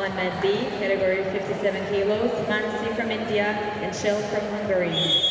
Mohammad B, category 57 kilos, Mansi from India, and Shell from Hungary.